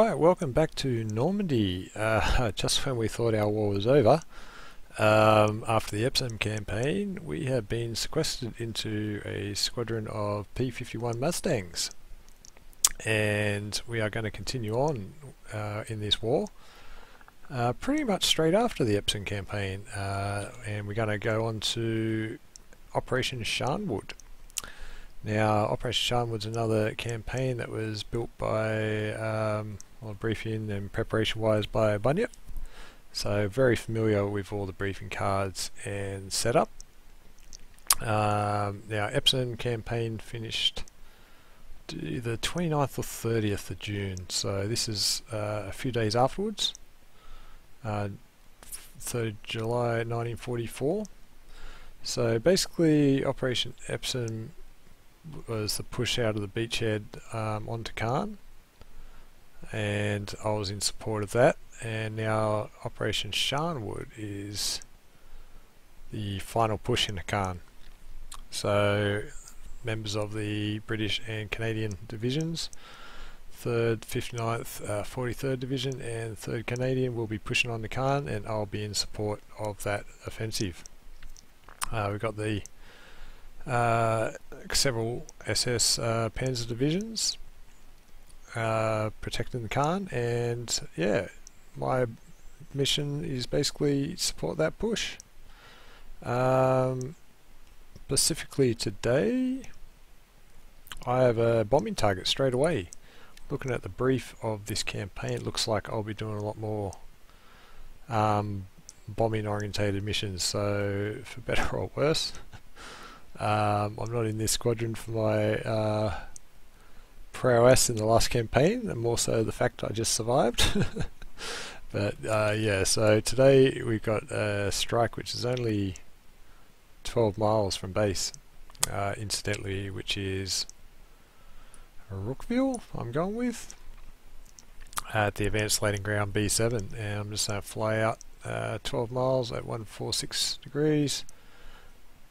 Alright, welcome back to Normandy. Uh, just when we thought our war was over, um, after the Epsom campaign, we have been sequestered into a squadron of P-51 Mustangs. And we are going to continue on uh, in this war. Uh, pretty much straight after the Epsom campaign. Uh, and we're going to go on to Operation Charnwood. Now, Operation Charnwood's another campaign that was built by, um, well, briefing and preparation wise by Bunyip. So very familiar with all the briefing cards and setup. Um, now, Epsom campaign finished the 29th or 30th of June, so this is uh, a few days afterwards. Uh, 3rd July 1944. So basically, Operation Epsom was the push out of the beachhead um, onto Caen and I was in support of that. And now Operation Charnwood is the final push into Caen so members of the British and Canadian divisions 3rd, 59th, uh, 43rd Division and 3rd Canadian will be pushing on the Caen and I'll be in support of that offensive. Uh, we've got the uh, several SS uh, Panzer divisions uh, protecting the Caen, and yeah, my mission is basically support that push. Um, specifically today, I have a bombing target straight away. Looking at the brief of this campaign, it looks like I'll be doing a lot more um, bombing orientated missions, so for better or worse. Um, I'm not in this squadron for my uh, prowess in the last campaign, and more so the fact I just survived. but uh, yeah, so today we've got a strike which is only 12 miles from base, uh, incidentally, which is Rucqueville, I'm going with, at the Advanced Landing Ground B7, and I'm just going to fly out uh, 12 miles at 146 degrees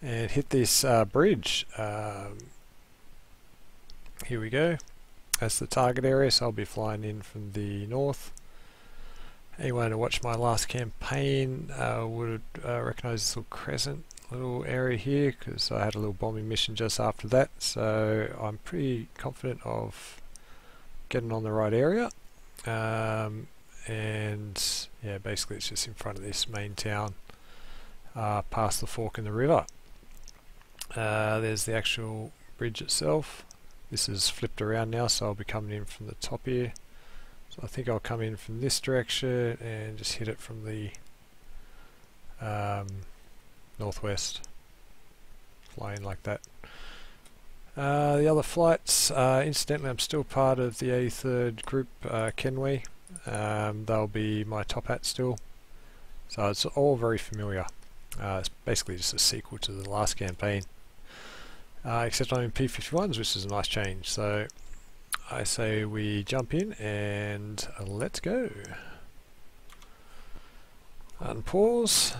and hit this uh, bridge. Um, here we go. That's the target area, so I'll be flying in from the north. Anyone who watched my last campaign uh, would uh, recognise this little crescent little area here because I had a little bombing mission just after that so I'm pretty confident of getting on the right area um, and yeah basically it's just in front of this main town uh, past the fork in the river uh, there's the actual bridge itself. This is flipped around now, so I'll be coming in from the top here. So I think I'll come in from this direction and just hit it from the um, northwest. Flying like that. Uh, the other flights, uh, incidentally I'm still part of the 83rd group, uh, Kenway. Um, they'll be my top hat still. So it's all very familiar. Uh, it's basically just a sequel to the last campaign uh, except I'm in P51s which is a nice change. So I say we jump in and let's go. Unpause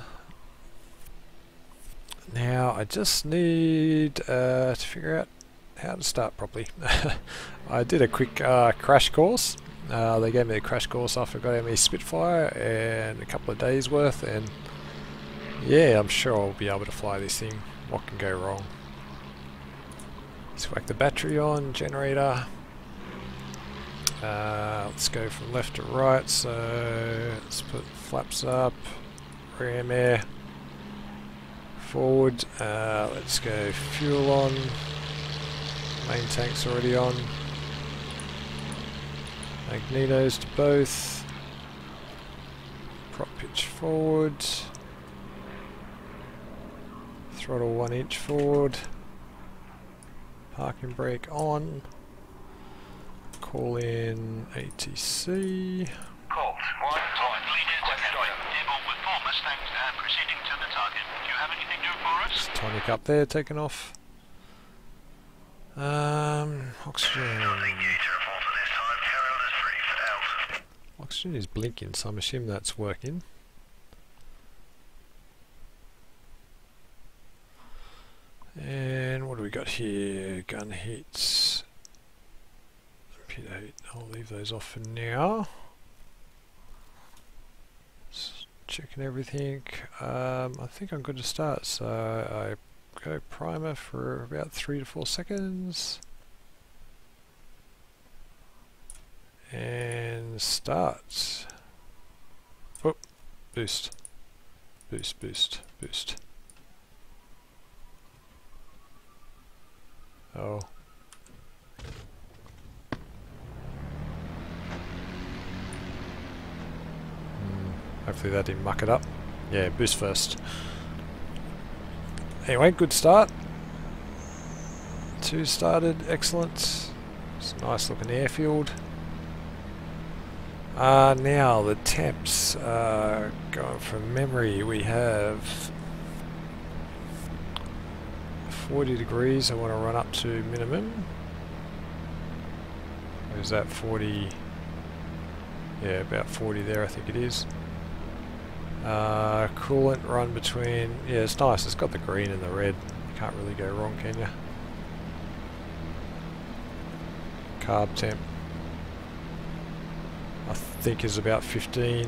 now I just need uh, to figure out how to start properly. I did a quick uh, crash course. Uh, they gave me a crash course I got me Spitfire and a couple of days worth and yeah I'm sure I'll be able to fly this thing. What can go wrong Let's whack the battery on, generator. Uh, let's go from left to right, so let's put flaps up, ram air, forward, uh, let's go fuel on, main tank's already on, magnetos to both, prop pitch forward, throttle one inch forward, Parking brake on. Call in ATC. Colt, one, time, leaders, airborne with four Mustangs and proceeding to the target. Do you have anything new for us? Tonic up there, taking off. Um, oxygen. Oxygen is blinking, so I'm assuming that's working. And what do we got here? Gun hits. I'll leave those off for now. Just checking everything. Um, I think I'm good to start. So I go primer for about three to four seconds. And start. Oh, boost. Boost, boost, boost. Oh. Hmm, Hopefully that didn't muck it up. Yeah, boost first. Anyway, good start. Two started, excellent. It's a nice looking airfield. Uh, now the temps, uh, going from memory, we have 40 degrees I want to run up to minimum. Is that 40? Yeah, about 40 there I think it is. Uh, coolant run between, yeah it's nice, it's got the green and the red. You can't really go wrong can you? Carb temp I think is about 15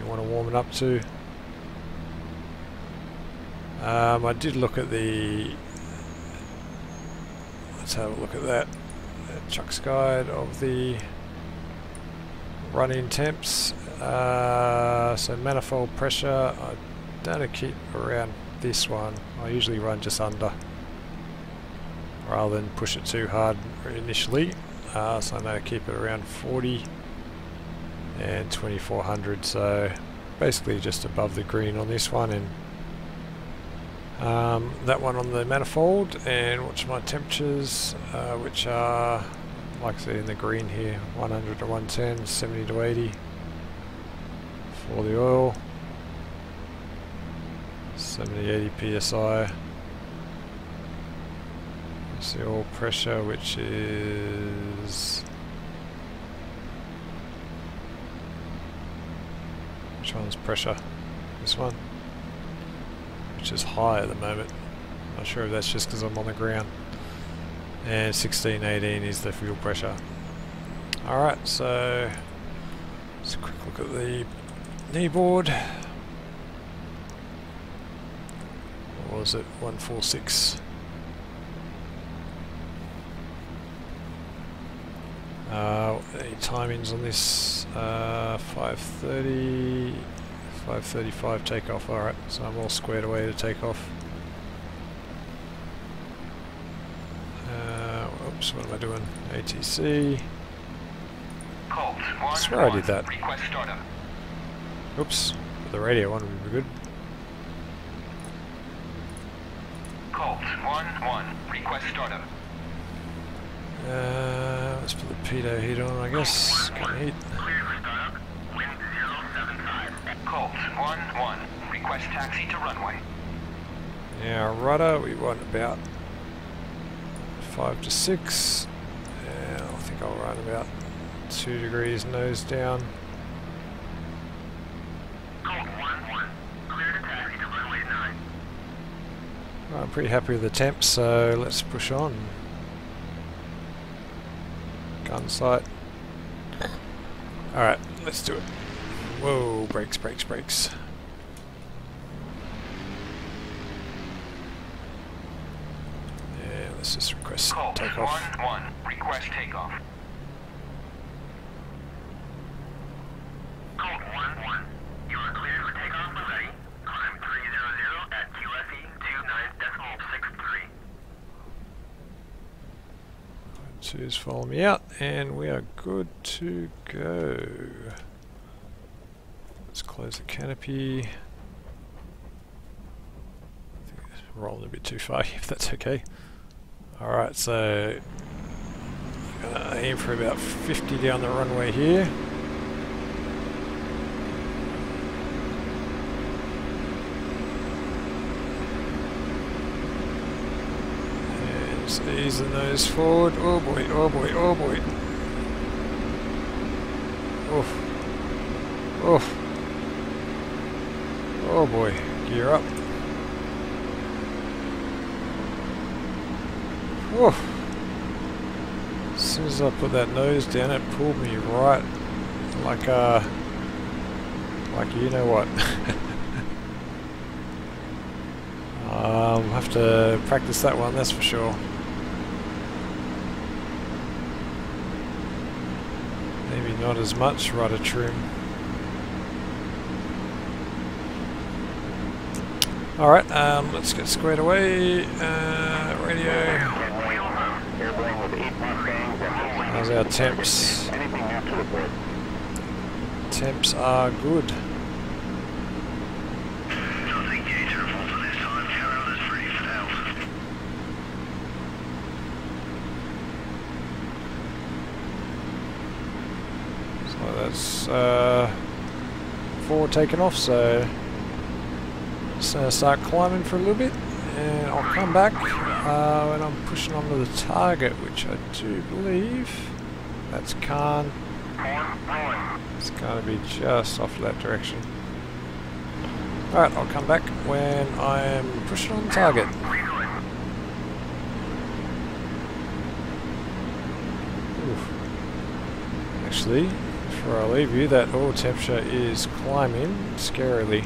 you want to warm it up to. Um, I did look at the let's have a look at that. Chuck's guide of the running temps. Uh, so manifold pressure. I don't keep around this one. I usually run just under rather than push it too hard initially. Uh, so I know keep it around 40 and 2400 so basically just above the green on this one and um, that one on the manifold and watch my temperatures uh, which are like I said in the green here 100 to 110 70 to 80 for the oil. 70 80 psi That's the oil pressure which is which one's pressure? This one which is high at the moment. Not sure if that's just because I'm on the ground. And 1618 is the fuel pressure. Alright, so let's a quick look at the knee board. What was it? 146. Uh, any timings on this? Uh, 530. 535 takeoff, alright, so I'm all squared away to take off. Uh, oops, what am I doing? ATC. Colt, I swear I did that. Request startup. Oops, the radio one would be good. Colt, 1-1, request startup. Uh, let's put the pitot heat on, I guess. Got heat. Clear for startup. Wind 075. Colt, 1-1, request taxi to runway. Now, rudder, we want about 5 to 6. And I think I'll run about 2 degrees nose down. Colt, 1-1, clear to taxi to runway 9. I'm pretty happy with the temp, so let's push on. Gun sight. Alright, let's do it. Whoa, brakes, brakes, brakes. Yeah, let's just takeoff. 1-1, request takeoff. Colt, 1-1, you are cleared for takeoff when ready. Climb 300 at QFE 29.63. Two's follow me out, and we are good to go. Let's close the canopy. I think it's rolling a bit too far, if that's okay. Alright, so uh, aim for about 50 down the runway here. Ease the nose forward. Oh boy, oh boy, oh boy. Oof. Oof. Oh boy, gear up. Oof. soon as I put that nose down, it pulled me right like uh like you know what. um, have to practice that one, that's for sure. Maybe not as much rudder trim. Alright, um, let's get squared away. Uh, radio. How's our temps? Temps are good. So that's uh, four taken off, so just gonna start climbing for a little bit and I'll come back uh, when I'm pushing onto the target, which I do believe that's Caen. It's going to be just off that direction. Alright, I'll come back when I am pushing on the target. Oof. Actually, before I leave you, that oil temperature is climbing scarily.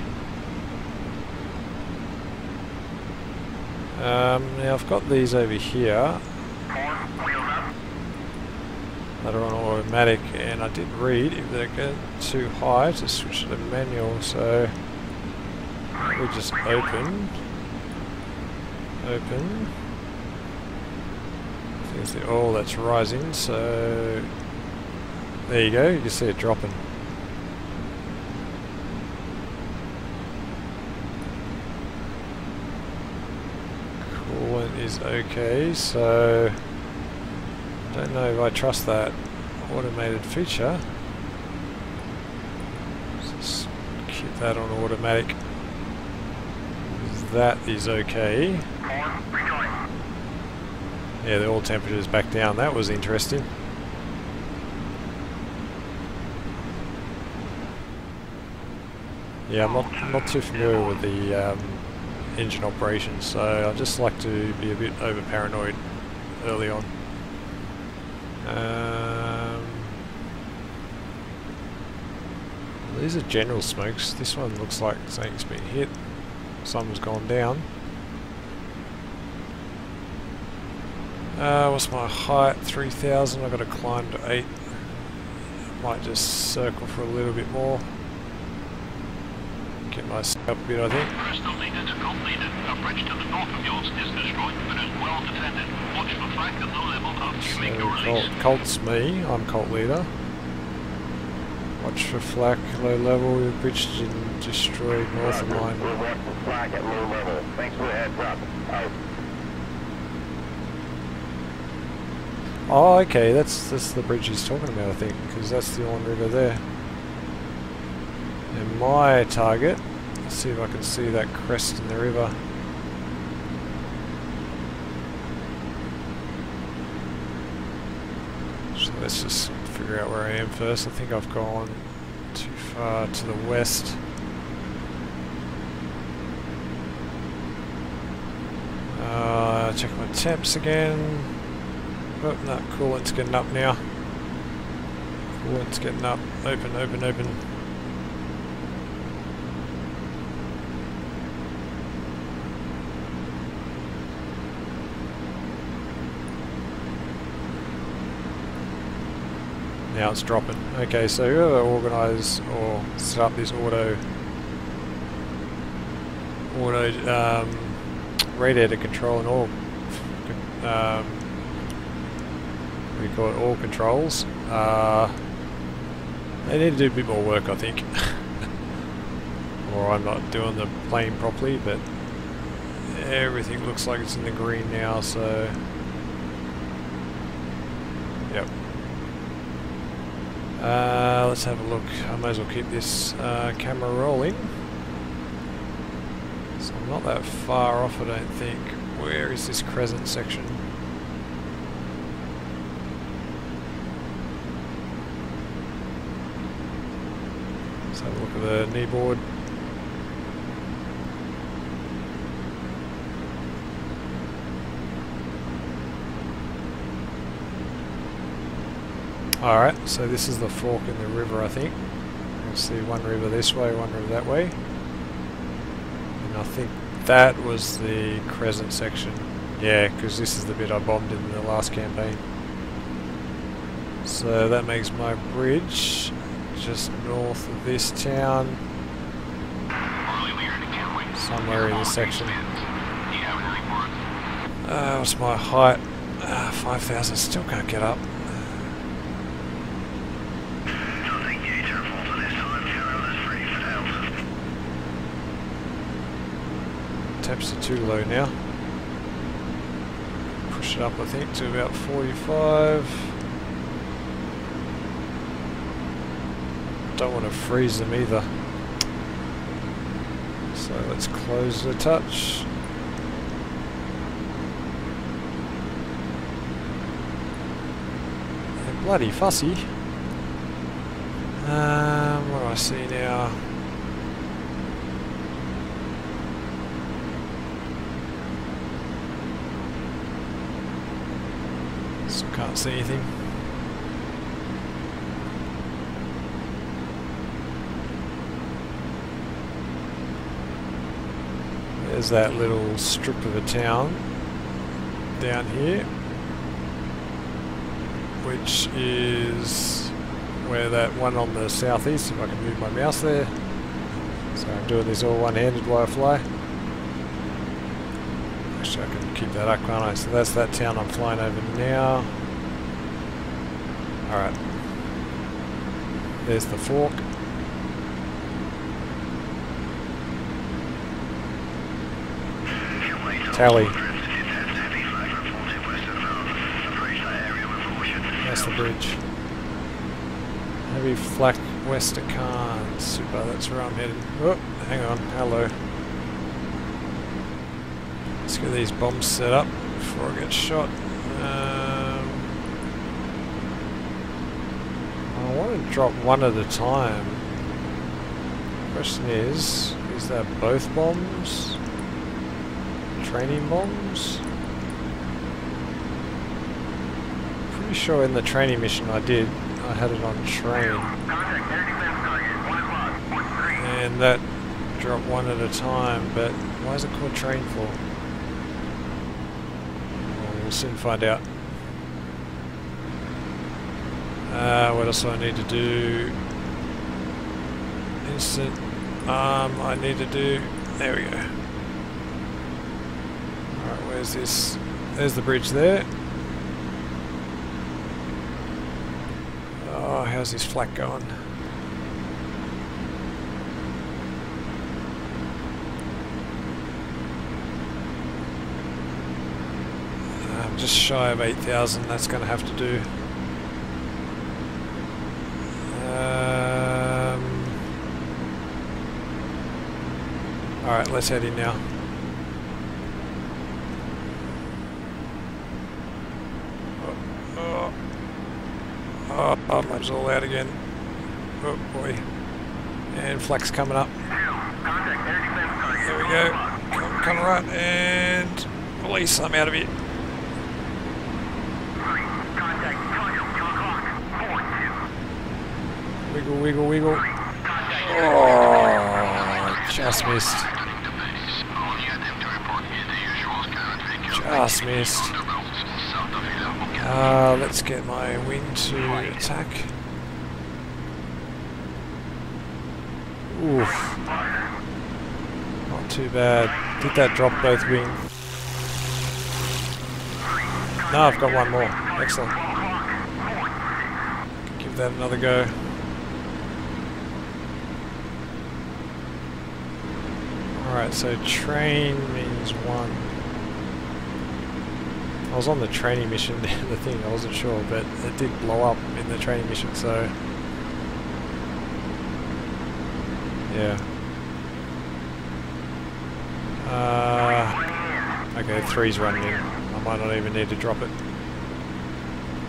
Um, now I've got these over here that are on automatic and I did read if they get too high to switch to the manual so we just open open. There's the oil that's rising so there you go you can see it dropping. Coolant is okay so don't know if I trust that automated feature. Let's keep that on automatic. That is okay. Yeah, the oil temperature is back down. That was interesting. Yeah, I'm not, not too familiar with the um, engine operation, so I just like to be a bit over paranoid early on. Um, these are general smokes. This one looks like something's been hit. Something's gone down. Uh, what's my height? 3,000. I've got to climb to 8. Might just circle for a little bit more. Get my up a bit, I think. Crystal leader to Colt leader. A bridge to the north of yours is destroyed, but is well defended. Watch for flak at low level after you make your So release. Colt, Colt's me, I'm Colt leader. Watch for flak, low level, your bridge didn't destroyed north of mine. Thanks for the heads up. Out. Oh, okay, that's that's the bridge he's talking about, I think, because that's the Orne River there. My target, let's see if I can see that crest in the river. So let's just figure out where I am first. I think I've gone too far to the west. Uh, check my temps again. Oh, no, coolant's getting up now. Coolant's getting up. Open, open, open. Now it's dropping. Okay, so whoever organised or set up this auto auto um, radiator control and all um, do call it, all controls. Uh, they need to do a bit more work, I think. or I'm not doing the plane properly, but everything looks like it's in the green now, so... Yep. Uh, let's have a look. I may as well keep this uh, camera rolling. So I'm not that far off, I don't think. Where is this crescent section? Let's have a look at the knee Alright, so this is the fork in the river, I think. You'll see one river this way, one river that way. And I think that was the crescent section. Yeah, because this is the bit I bombed in the last campaign. So that makes my bridge just north of this town, somewhere in this section. Uh, what's my height? Uh, 5,000, still can't get up. Are too low now. Push it up, I think, to about 45. Don't want to freeze them either. So let's close the touch. They're bloody fussy. Um, what do I see now? Still can't see anything. There's that little strip of a town down here, which is where that one on the southeast, if I can move my mouse there. So I'm doing this all one-handed while I fly. Actually, I can keep that up, can't I? So that's that town I'm flying over now. Alright. There's the fork. Tally. That's the bridge. Heavy flak west of Cairns. Super, that's where I'm headed. Oh, hang on. Hello. Let's get these bombs set up before I get shot. Um, I want to drop one at a time. Question is, is that both bombs? Training bombs? Pretty sure in the training mission I did, I had it on train. And that dropped one at a time, but why is it called train for? Well, we'll soon find out. Uh, what else do I need to do? Instant arm I need to do. There we go. Alright, where's this? There's the bridge there. Oh, how's this flak going? I'm just shy of 8,000, that's going to have to do. Um, Alright, let's head in now. Oh, oh, oh, oh mine's all out again. Oh boy. And flex coming up. There we go. Come, come right and release. I'm out of it. Wiggle, wiggle, wiggle. Oh, just missed. Just missed. Uh, let's get my wing to attack. Oof. Not too bad. Did that drop both wings? No, I've got one more. Excellent. Give that another go. Alright, so train means one. I was on the training mission, the thing, I wasn't sure, but it did blow up in the training mission, so... Yeah. Uh, okay, three's running in. I might not even need to drop it.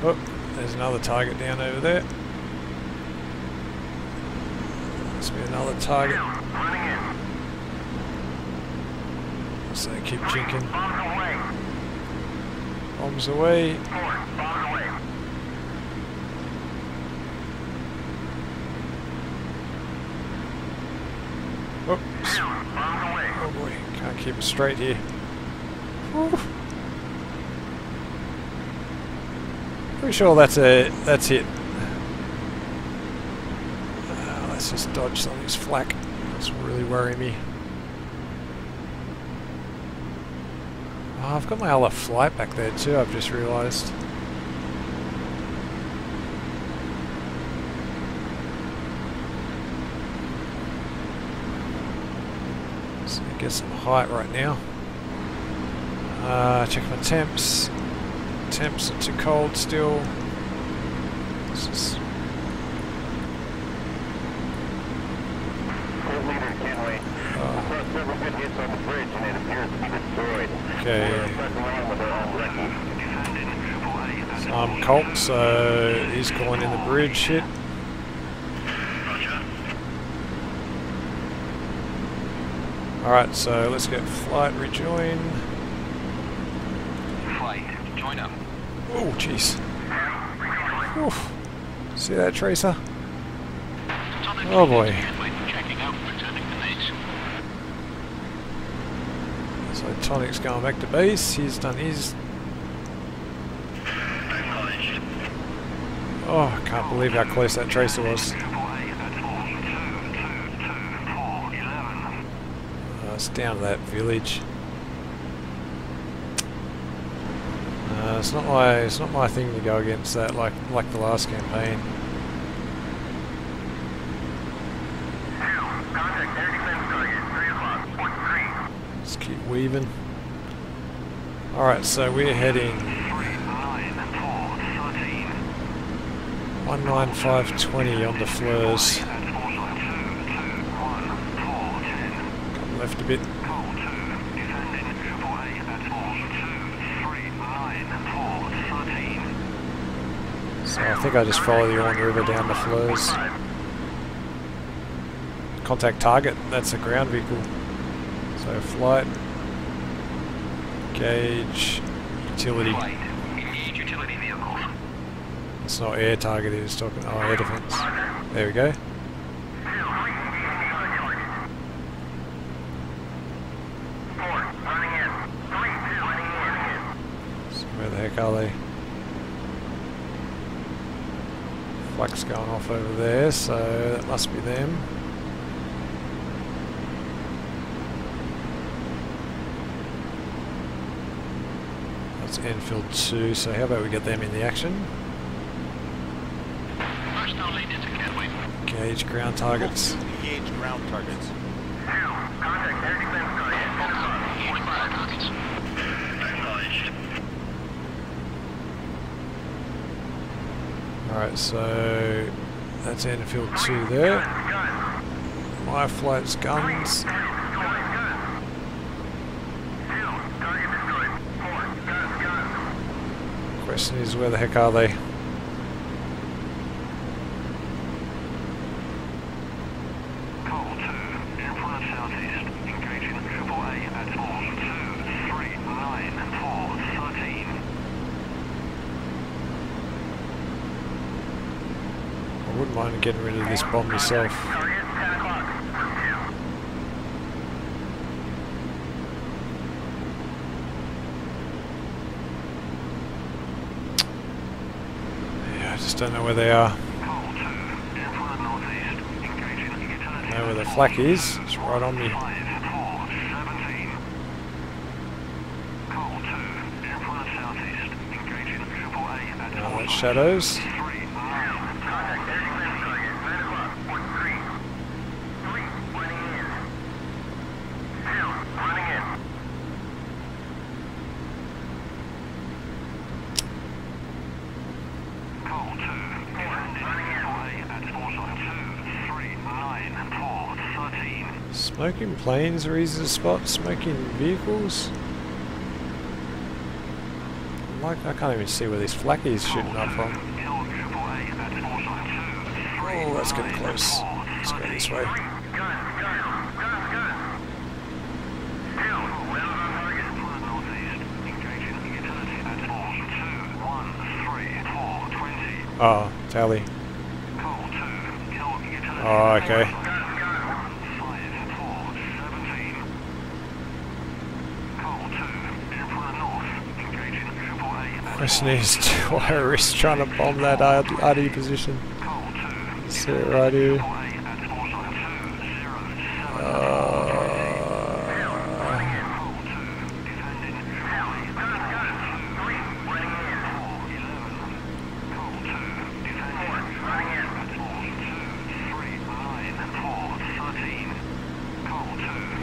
Oh, there's another target down over there. Must be another target. So keep chinking. Bombs away. Oops. Oh boy, can't keep it straight here. Pretty sure that's a that's it. Uh, let's just dodge some of these flak. That's really worrying me. I've got my other flight back there too. I've just realised. So get some height right now. Uh, check my temps. Temps are too cold still. Let's just Cold leader Kenway. I saw several good hits on the bridge and it appears to be destroyed. Okay. We're pressing on with our own wrecking. I'm Colt, so uh, he's calling in the bridge hit. Alright, so let's get flight rejoin. Flight, join up. Oh, jeez. See that, Tracer? Oh, boy. Checking out, returning to base. Tonic's going back to base. He's done his. Oh, I can't believe how close that Tracer was. Uh, it's down to that village. Uh, it's not my it's not my thing to go against that like like the last campaign. Contact air defense target, 3 o'clock, point 3. Weaving. Alright, so we're heading 19520 on the Fleurs. Come left a bit. So I think I just follow the Orne River down the Fleurs. Contact target, that's a ground vehicle. So flight, gauge, utility. Engage utility vehicles. It's not air target, he was talking, oh air defense. There we go. So where the heck are they? Flak's going off over there, so that must be them. That's Enfield 2, so how about we get them in the action? Personnel lead into Kenway. Gauge ground targets. Engage ground targets. Contact air defense target, 10 o'clock, 45 targets. Alright, so that's Enfield 2 there. My flight's guns. Question is, where the heck are they? I wouldn't mind getting rid of this bomb myself. Yeah, I just don't know where they are. I know where the flak is. It's right on me. That's shadows. Smoking planes are easy to spot. Smoking vehicles. Like I can't even see where this flak is shooting up from. Oh, that's getting close. Let's go this way. Oh, tally. Oh, okay. Question is, do I risk trying to bomb that RD, position?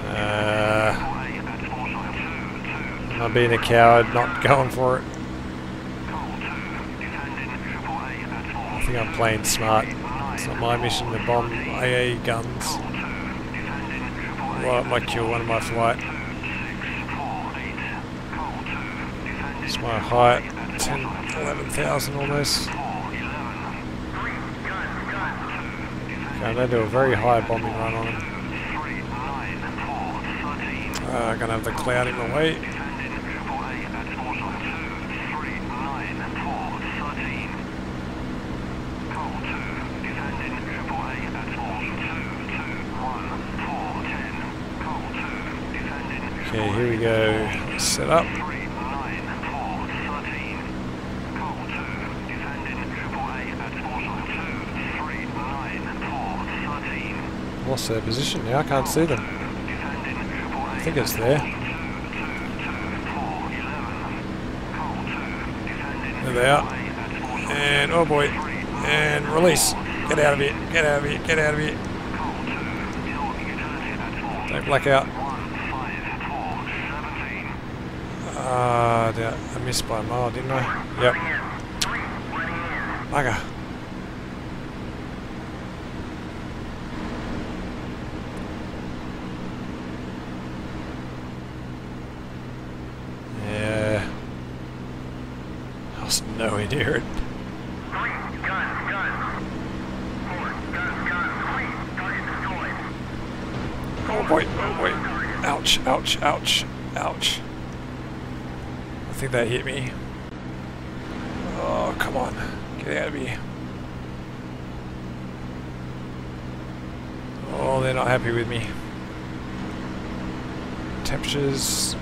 Uh, am I being a coward, not going for it? I think I'm playing smart. It's not my mission to bomb AA guns. Well, I might kill one of my flight. It's my height, 10, 11,000 almost. Okay, to do a very high bombing run on him. Uh, to have the cloud in the way. Here we go. Set up. Lost their position now, I can't see them. I think it's there. There they are. And oh boy. And release. Get out of here. Get out of here. Get out of here. Don't black out. Ah, uh, I missed by a mile, didn't I? Yep. Bugger. Yeah. I was nowhere near it. Oh boy, oh boy. Ouch, ouch, ouch, ouch. Think that hit me. Oh, come on. Get out of me. Oh, they're not happy with me. Temperatures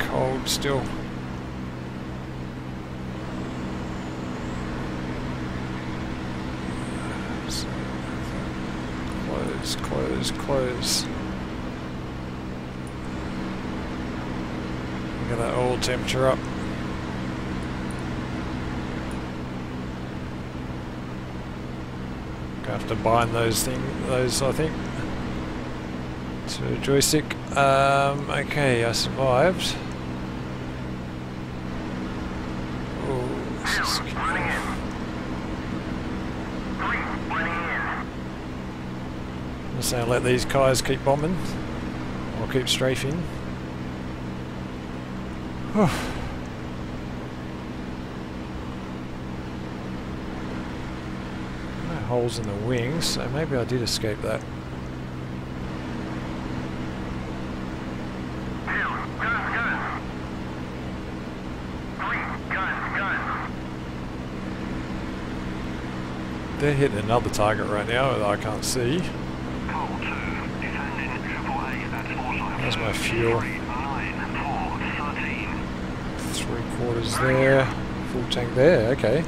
cold still. Close, close, close. Temperature up. Gonna have to bind those thing, those I think, to a joystick. Um, okay, I survived. Oh, this is I'm just gonna let these guys keep bombing. Or keep strafing. No holes in the wings, so maybe I did escape that. They're hitting another target right now that I can't see. There's my fuel. Three quarters there. Full tank there, okay.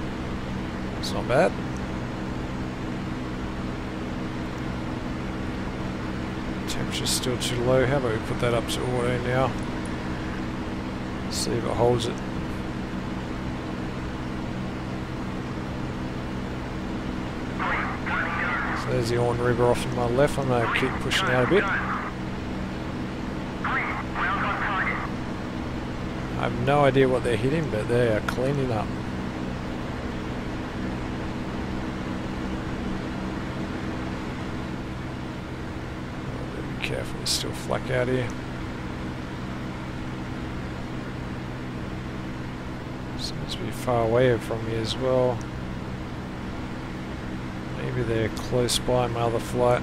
It's not bad. Temperature's still too low. How about we put that up to auto now? See if it holds it. So there's the Orne River off to my left. I'm going to keep pushing out a bit. I have no idea what they're hitting, but they are cleaning up. Be careful, there's still flak out here. Seems to be far away from me as well. Maybe they're close by my other flight.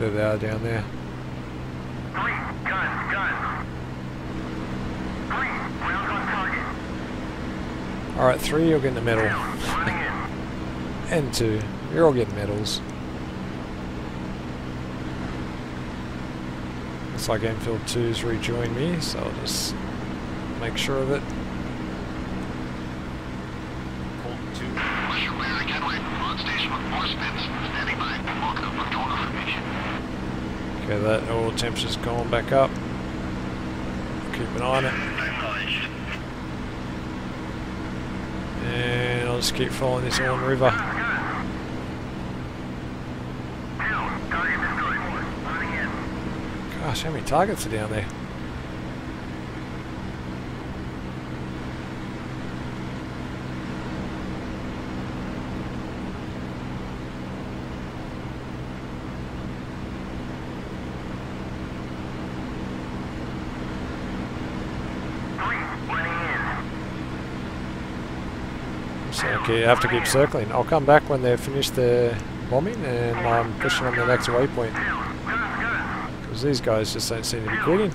There they are down there. Alright, three, you're getting a medal. and two, you're all getting medals. Looks like Enfield 2's rejoined me, so I'll just make sure of it. Hold two. Western Barry Getaway, on station with more spins, standing by, walking up for total information. Okay, that oil temperature's gone back up. Keep an eye on it. And I'll just keep following this Orne River. Gosh, how many targets are down there? I have to keep circling. I'll come back when they've finished their bombing and I'm pushing on the next waypoint. Because these guys just don't seem to be quitting.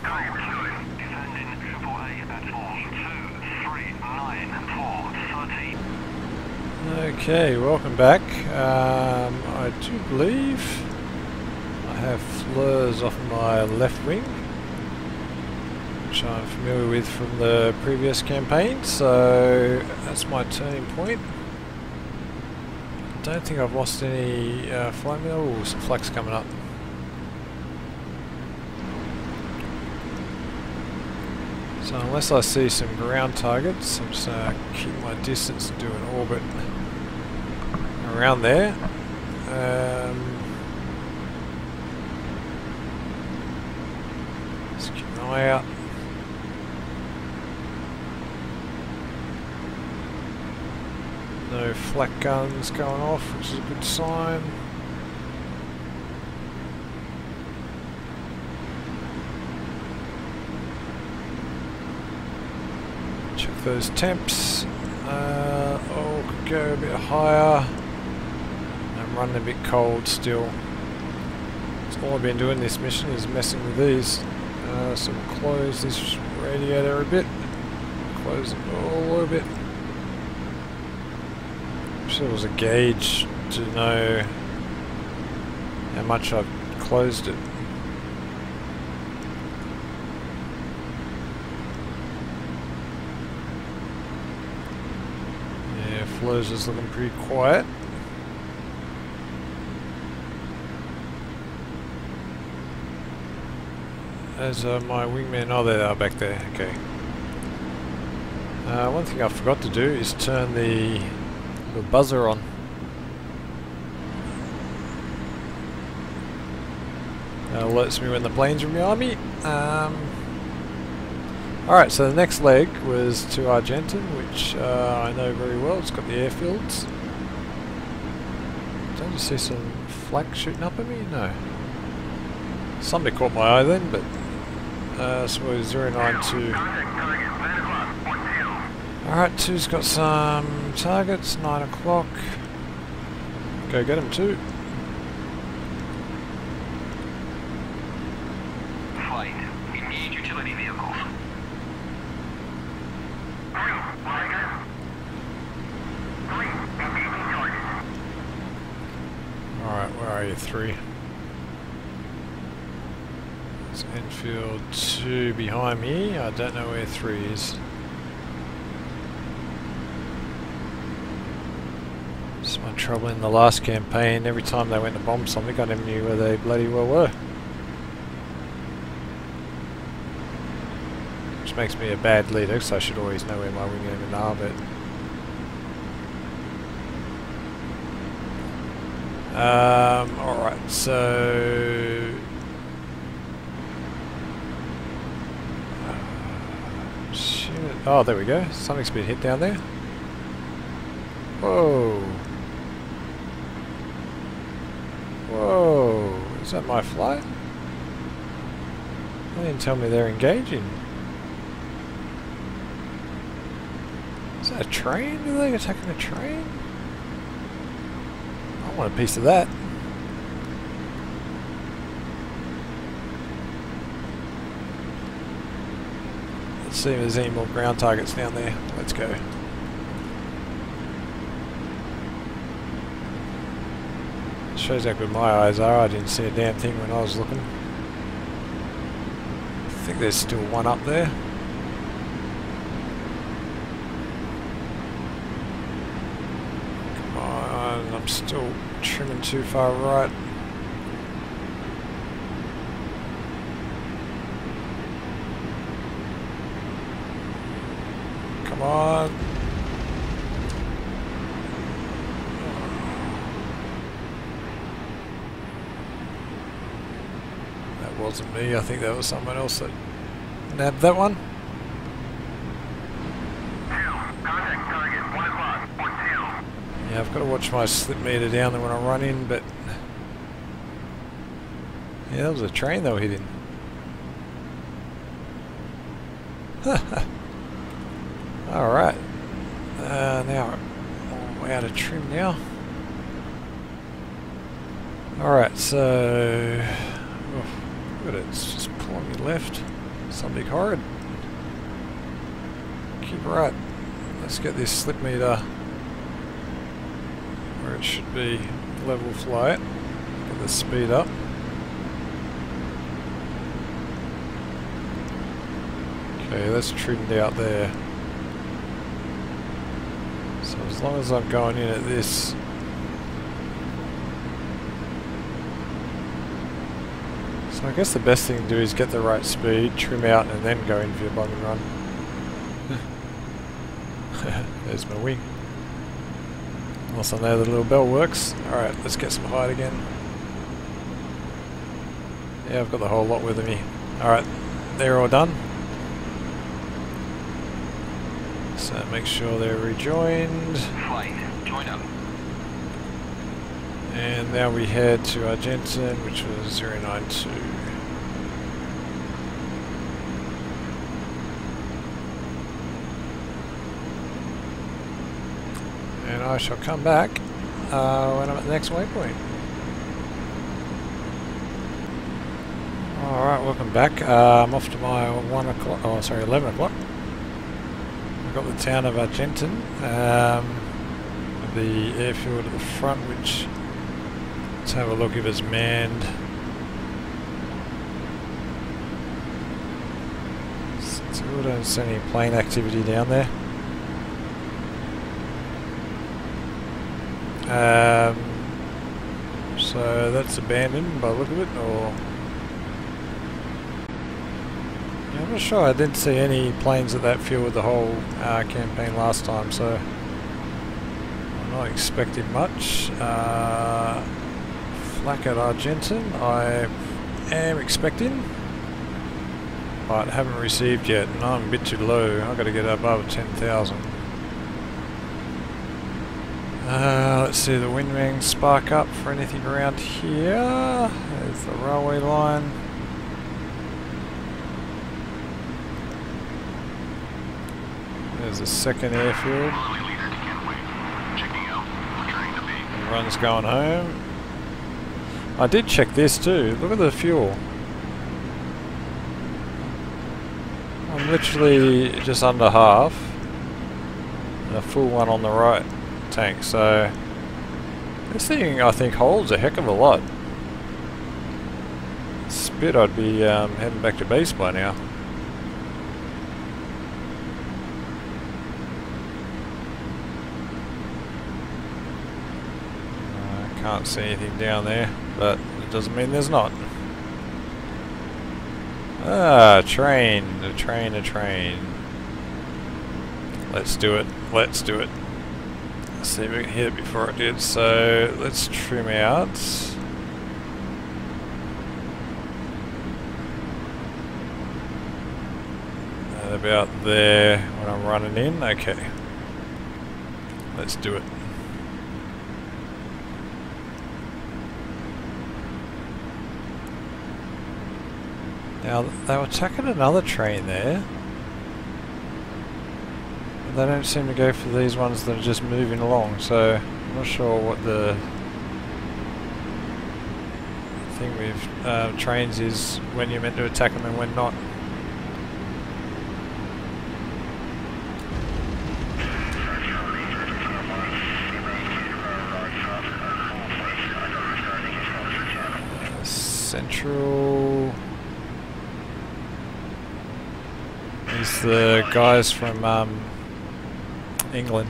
Okay, welcome back. Um, I do believe I have Flers off my left wing, which I'm familiar with from the previous campaign, so that's my turning point. I don't think I've lost any uh, flight mail. Oh, some coming up. So unless I see some ground targets, I'm just going to keep my distance and do an orbit around there. Um, just keep an eye out. No flak guns going off, which is a good sign. Check those temps. Uh, oh, could go a bit higher. I'm running a bit cold still. That's all I've been doing this mission is messing with these. Uh, so we'll close this radiator a bit. Close it all a little bit. Wish there was a gauge to know how much I've closed it. Yeah, flows is looking pretty quiet. As uh, my wingman, oh they are back there, okay. Uh, one thing I forgot to do is turn the, the buzzer on. That alerts me when the planes are behind me. Um, Alright, so the next leg was to Argentan, which uh, I know very well. It's got the airfields. Don't you see some flak shooting up at me? No. Somebody caught my eye then, but uh, so we're 092. Alright, two's got some targets, 9 o'clock. Go get them too. Flight. Engage utility vehicles. Alright, where are you? Three. It's Enfield 2 behind me. I don't know where 3 is. It's my trouble in the last campaign. Every time they went to bomb something, I never knew where they bloody well were. Which makes me a bad leader, because I should always know where my wingmen are, but... Um, alright, so... Oh, there we go. Something's been hit down there. Whoa. Whoa. Is that my flight? They didn't tell me they're engaging. Is that a train? Are they attacking a train? I want a piece of that. Let's see if there's any more ground targets down there. Let's go. Shows how good my eyes are. I didn't see a damn thing when I was looking. I think there's still one up there. Come on, I'm still trimming too far right. Come on. That wasn't me. I think that was someone else that nabbed that one. Contact target, 1 o'clock, 4 Yeah, I've got to watch my slip meter down there when I run in, but... Yeah, that was a train they were hitting. Alright. Uh, now, we're out of trim now. Alright, so... Oh, look at it, it's just pulling me left. Something horrid. Keep right. Let's get this slip meter where it should be level flight. Get the speed up. Okay, that's trimmed out there. So as long as I'm going in at this I guess the best thing to do is get the right speed, trim out and then go in for your and run. There's my wing. Unless I know the little bell works. Alright, let's get some height again. Yeah, I've got the whole lot with me. Alright, they're all done. So make sure they're rejoined. Flight, join up. And now we head to Argentan, which was 092. And I shall come back uh, when I'm at the next waypoint. Alright, welcome back. Uh, I'm off to my 1 o'clock, oh sorry, 11 o'clock. I've got the town of Argentan. Um, the airfield at the front, which Let's have a look if it's manned. Still don't see any plane activity down there. Um, so that's abandoned by the look of it, or... Yeah, I'm not sure, I didn't see any planes at that field with the whole uh, campaign last time, so... I'm not expecting much. Uh, Flak at Argentan, I am expecting, but haven't received yet, and I'm a bit too low. I've got to get above 10,000. Uh, let's see the wind wings spark up for anything around here. There's the railway line. There's a second airfield. leader going Gateway. Checking out. Returning to B. Runs going home. I did check this too. Look at the fuel. I'm literally just under half. And a full one on the right tank, so this thing I think holds a heck of a lot. Spit I'd be um, heading back to base by now. Can't see anything down there, but it doesn't mean there's not. Ah, train, a train, a train. Let's do it, let's do it. Let's see if we can hit it before it did. So, let's trim out. About there when I'm running in, okay. Let's do it. Now, they were attacking another train there. But they don't seem to go for these ones that are just moving along, so I'm not sure what the thing with uh, trains is when you're meant to attack them and when not. Central. The guys from um, England.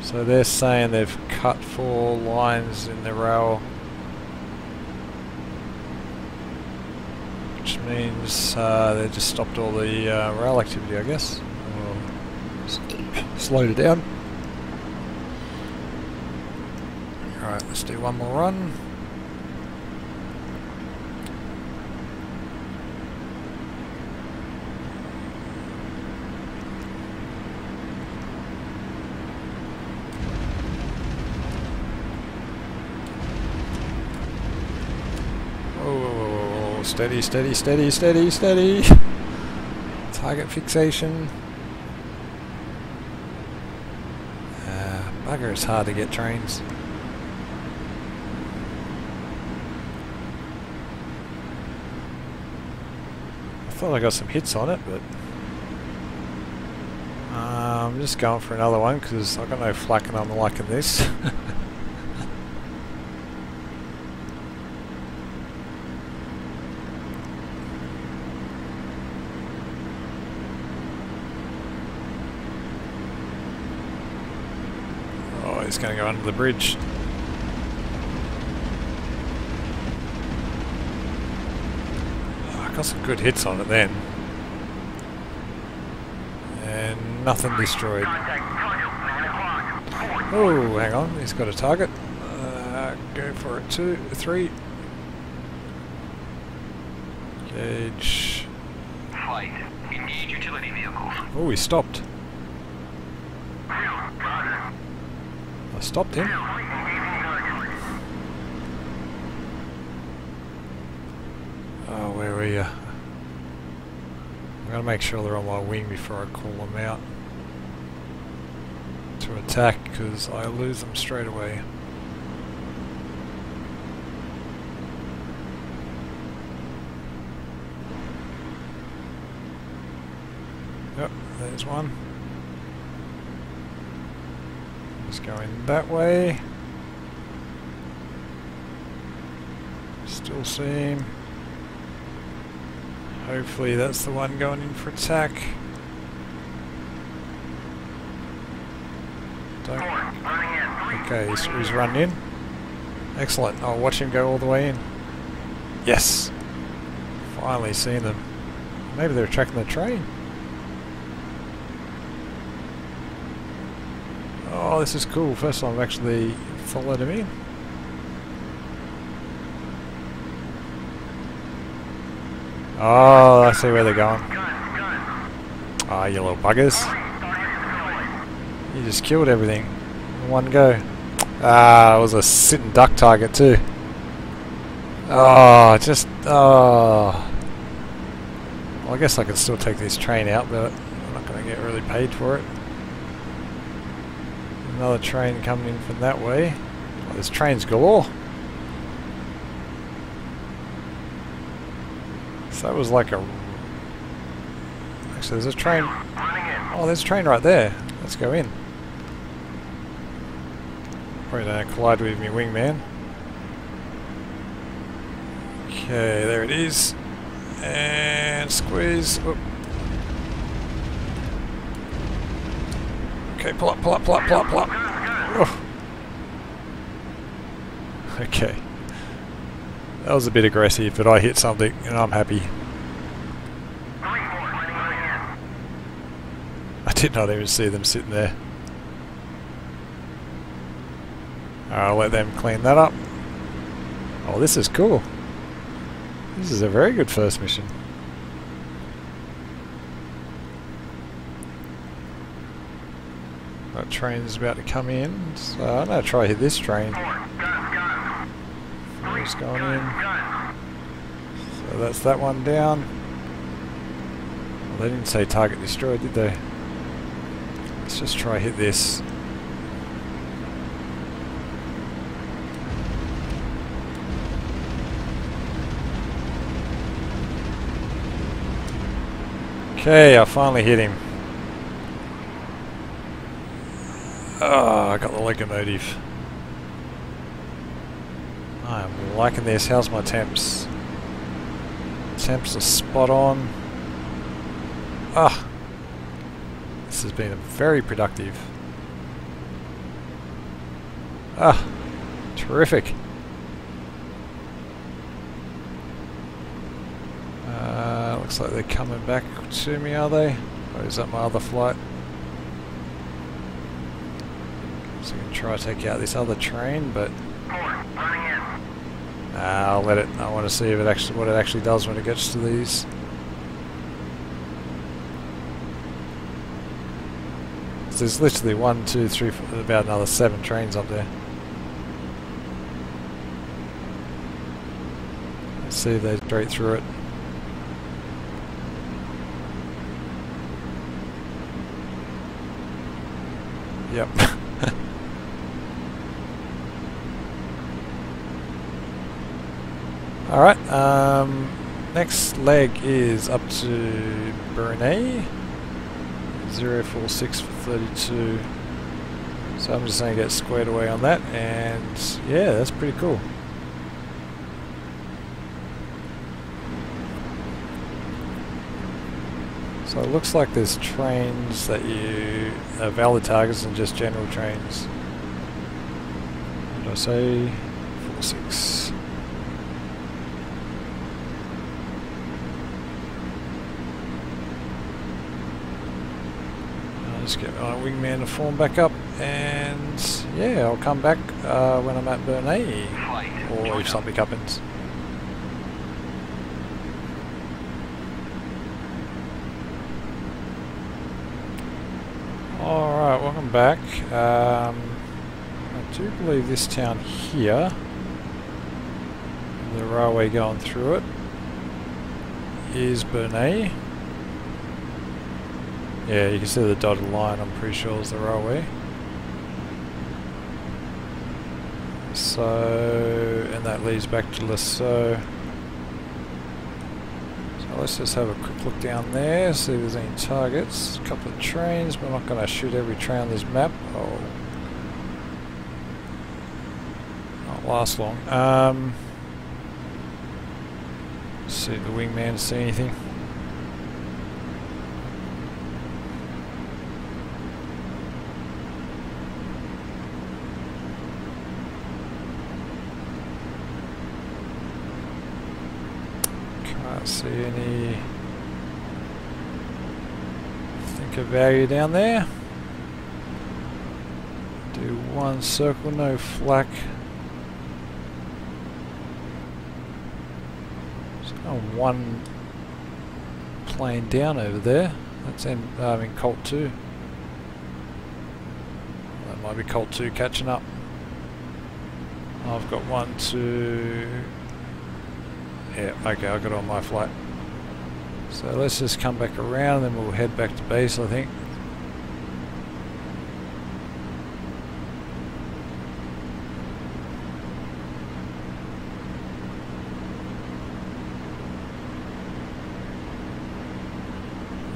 So they're saying they've cut four lines in the rail. Which means uh, they just stopped all the uh, rail activity, I guess. Or slowed it down. Alright, let's do one more run. Whoa, whoa, whoa, whoa, whoa. Steady, steady, steady, steady, steady. Target fixation. Uh, bugger, it's hard to get trains. I thought I got some hits on it, but uh, I'm just going for another one because I've got no flack and I'm liking this. he's going to go under the bridge. Oh, I got some good hits on it then. And nothing destroyed. Oh, hang on, he's got a target. Uh, go for it, two, three. Gauge. Flight. Engage utility vehicles. Oh, he stopped. I stopped him. Oh, where were you? I'm gonna make sure they're on my wing before I call them out to attack because I lose them straight away. Yep, there's one. He's going that way. Still him. Hopefully that's the one going in for attack. Don't. Okay, he's, he's running in. Excellent. I'll watch him go all the way in. Yes! Finally seen them. Maybe they're tracking the train. Oh, this is cool. First time I've actually followed him in. Oh, I see where they're going. Ah, you little buggers. You just killed everything in one go. Ah, it was a sitting duck target too. Oh, just, oh. Well, I guess I could still take this train out, but I'm not going to get really paid for it. Another train coming in from that way. Oh, there's trains galore. So that was like a... Actually, there's a train... Oh, there's a train right there. Let's go in. Probably don't uh, collide with me wingman. Okay, there it is. And squeeze. Oop. Okay, pull up, pull up, pull up, pull up, pull up. Okay. That was a bit aggressive, but I hit something and I'm happy. I did not even see them sitting there. I'll let them clean that up. Oh, this is cool. This is a very good first mission. That train's about to come in, so I'm going to try hit this train. Four's going in. So that's that one down. Well, they didn't say target destroyed, did they? Let's just try hit this. Okay, I finally hit him. Oh, I got the locomotive. I'm liking this. How's my temps? Temps are spot on. Ah! This has been very productive. Ah! Terrific. Uh, looks like they're coming back to me, are they? Or is that my other flight? So I can try to take out this other train, but Nah, I'll let it. I want to see if it actually what it actually does when it gets to these. So there's literally one, two, three, four, about another seven trains up there. Let's see if they straight through it. Yep. Alright, um, next leg is up to Bernay. 046 for 32. So I'm just going to get squared away on that, and yeah, that's pretty cool. So it looks like there's trains that you are valid targets and just general trains. What did I say? 46. Just get my wingman to form back up and yeah, I'll come back uh, when I'm at Bernay or if something happens. Alright, welcome back. Um, I do believe this town here, the railway going through it, is Bernay. Yeah, you can see the dotted line, I'm pretty sure is the railway. So, and that leads back to Lasso. So let's just have a quick look down there, see if there's any targets. A couple of trains, we're not going to shoot every train on this map. Oh, not last long. Um, see if the wingman see anything. Can't see any think of value down there. Do one circle, no flak. There's one plane down over there. That's in, um, in Colt 2. That might be Colt 2 catching up. I've got one, two, yeah, okay, I got on my flight. So let's just come back around, and then we'll head back to base, I think.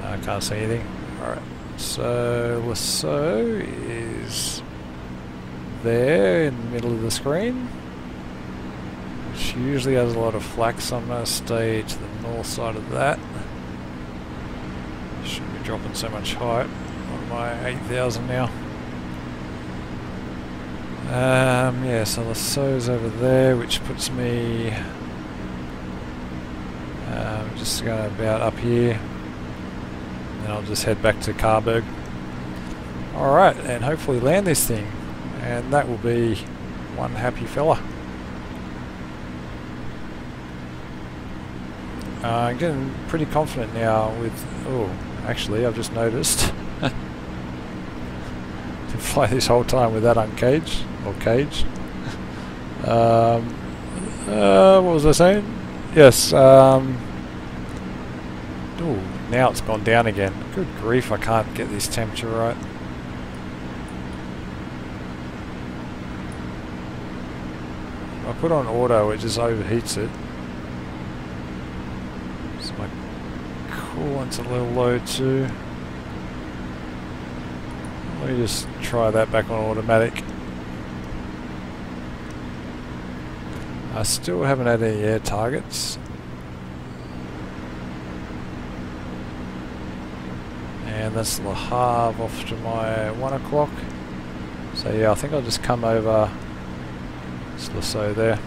I can't see anything. Alright, so Lasso is there in the middle of the screen. Which usually has a lot of flak, so I'm going to stay to the north side of that. Dropping so much height on my 8000 now. Um, yeah, so the Lasso's over there, which puts me um, just going about up here. Then I'll just head back to Cabourg. Alright, and hopefully land this thing. And that will be one happy fella. Uh, I'm getting pretty confident now with... Oh, actually, I've just noticed. to fly this whole time with that uncaged, or caged. um, uh, what was I saying? Yes, um... Oh, now it's gone down again. Good grief, I can't get this temperature right. I put on auto, it just overheats it. So my coolant's a little low too. Let me just try that back on automatic. I still haven't had any air targets. And that's Le Havre off to my 1 o'clock. So yeah, I think I'll just come over It's so there.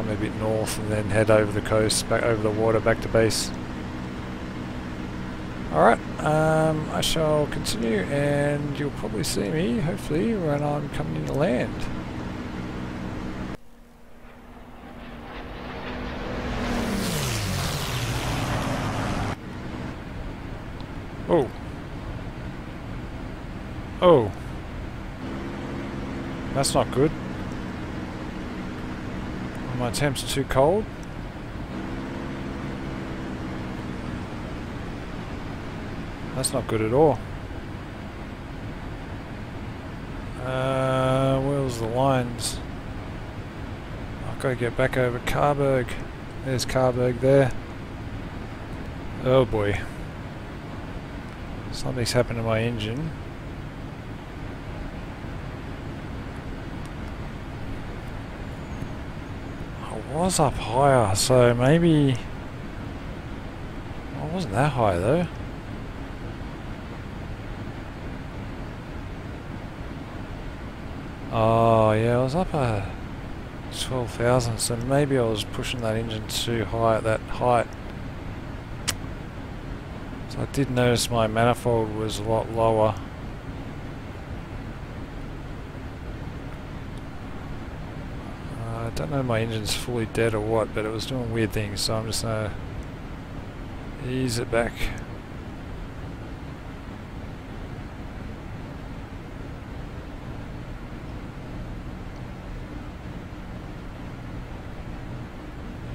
Come a bit north and then head over the coast, back over the water, back to base. Alright, um, I shall continue and you'll probably see me, hopefully, when I'm coming to land. Oh. Oh. That's not good. My temps too cold? That's not good at all. Uh, where's the lines? I've got to get back over Cabourg. There's Cabourg there. Oh boy. Something's happened to my engine. I was up higher, so maybe... I wasn't that high though. Oh yeah, I was up a 12,000, so maybe I was pushing that engine too high at that height. So I did notice my manifold was a lot lower. Uh, I don't know if my engine's fully dead or what, but it was doing weird things, so I'm just gonna ease it back.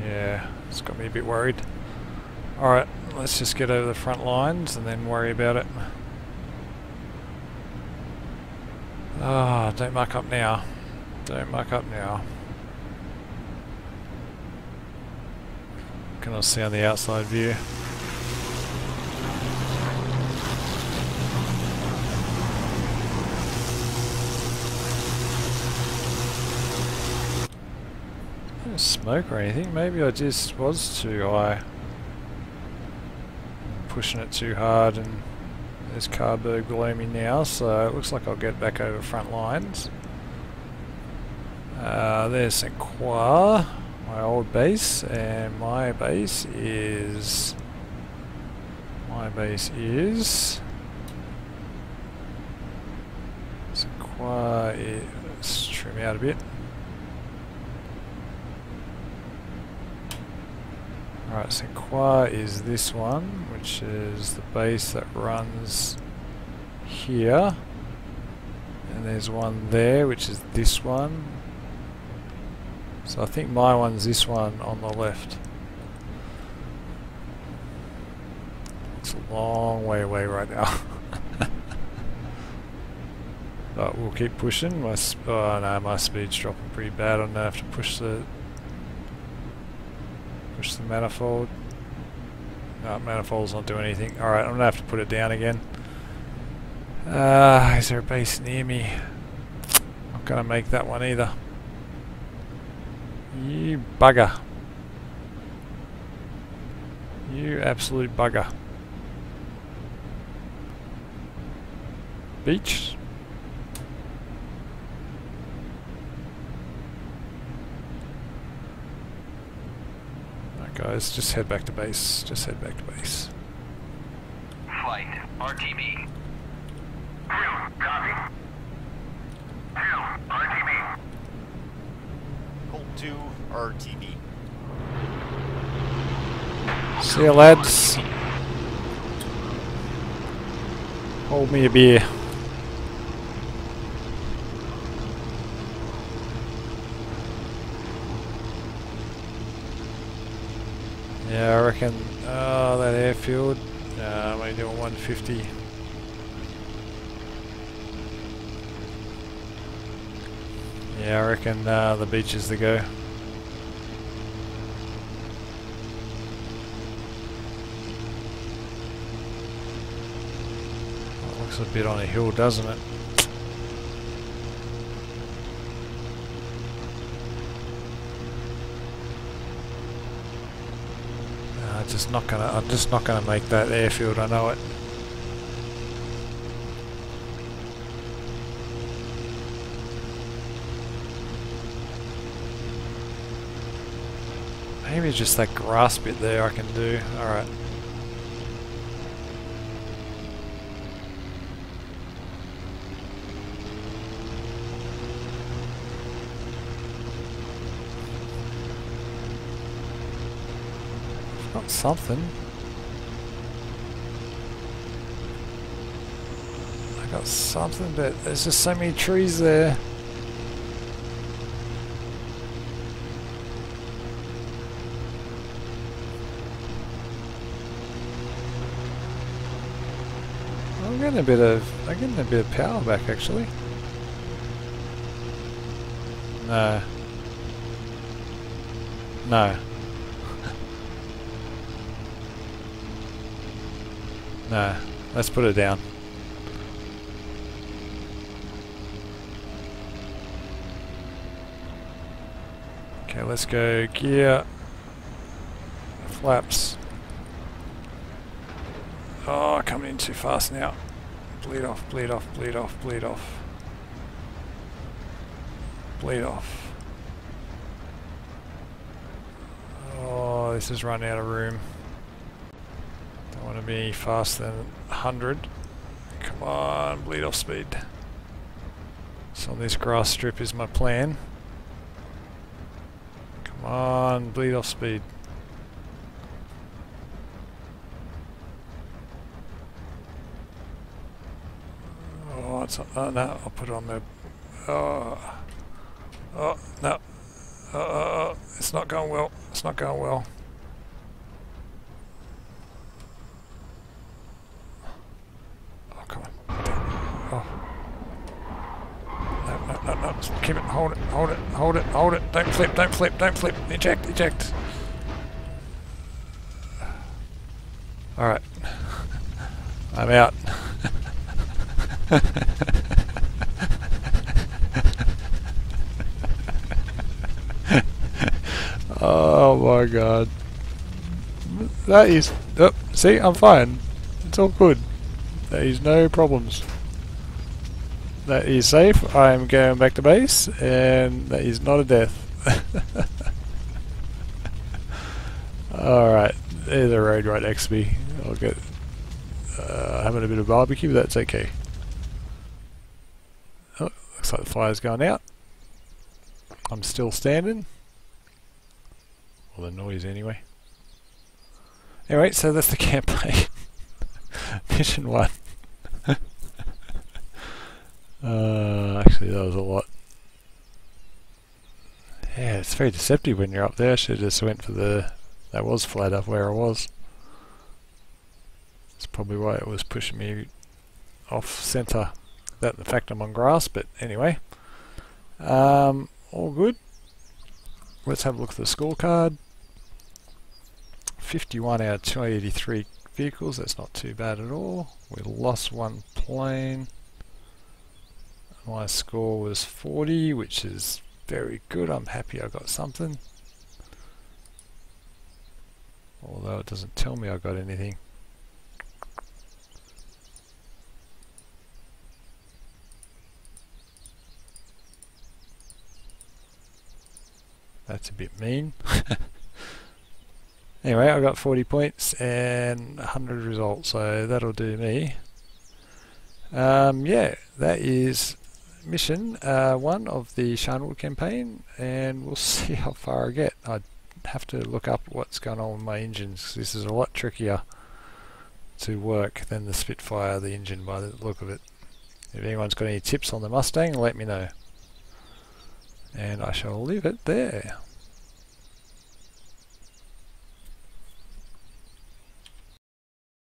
Yeah, it's got me a bit worried. Alright, let's just get over the front lines and then worry about it. Ah, don't muck up now. Don't muck up now. Can I see on the outside view? Didn't smoke or anything. Maybe I just was too high. Pushing it too hard and there's Cabourg below me now, so it looks like I'll get back over front lines. Uh, there's St. Croix, my old base, and my base is... My base is... Croix is... Let's trim out a bit. Alright, St. Croix is this one, which is the base that runs here. And there's one there, which is this one. So I think my one's this one on the left. It's a long way away right now. but we'll keep pushing. My oh no, my speed's dropping pretty bad. I'm gonna have to push the push the manifold. No, manifold's not doing anything. Alright, I'm gonna have to put it down again. Uh, is there a base near me? Not gonna make that one either. You bugger. You absolute bugger. Beach? Alright guys, just head back to base. Just head back to base. Flight RTB. Copy. RTB. 2 RTB. See you lads. Hold me a beer. Yeah, I reckon, oh, that airfield, uh, doing 150. Yeah, I reckon uh, the beach is the go. Looks a bit on a hill, doesn't it? I'm just not gonna. I'm just not gonna make that airfield. I know it. Just that grass bit there I can do. Alright. Got something. I got something, but there's just so many trees there. I'm getting a bit of I'm getting a bit of power back actually. No. No. no. Let's put it down. Okay, let's go gear flaps. Oh, coming in too fast now. Bleed off, bleed off, bleed off, bleed off. Bleed off. Oh, this is running out of room. Don't want to be faster than 100. Come on, bleed off speed. So this grass strip is my plan. Come on, bleed off speed. It's oh no, I'll put it on the. Oh, uh, oh uh, no, oh, it's not going well. It's not going well. Oh come on. Oh. No, no, no, no. Keep it. Hold it. Hold it. Hold it. Hold it. Don't flip. Don't flip. Don't flip. Eject. Eject. All right. I'm out. oh my god. That is... Oh, see, I'm fine. It's all good. There is no problems. That is safe. I am going back to base, and that is not a death. Alright, there's a road right next to me. I'll get uh, having a bit of barbecue, but that's okay. Oh, looks like the fire's going out. I'm still standing. Well, the noise anyway. Anyway, so that's the campaign. Mission 1. uh, actually, that was a lot. Yeah, it's very deceptive when you're up there. I should have just went for the... That was flat up where I was. That's probably why it was pushing me off centre. That the fact I'm on grass, but anyway. Um, all good. Let's have a look at the scorecard. 51 out of 283 vehicles, that's not too bad at all. We lost one plane. My score was 40, which is very good. I'm happy I got something. Although it doesn't tell me I got anything. That's a bit mean. anyway, I got 40 points and 100 results, so that'll do me. Um, yeah, that is mission uh, one of the Charnwood campaign, and we'll see how far I get. I have to look up what's going on with my engines. This is a lot trickier to work than the Spitfire, the engine, by the look of it. If anyone's got any tips on the Mustang, let me know. And I shall leave it there.